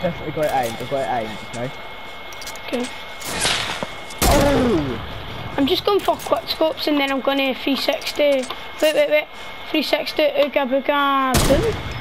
Definitely got it aimed. I've got it aimed. Okay. Okay. Oh! I'm just going for quick scopes and then I'm going to 360. Wait, wait, wait. 360, ooga booga, boom.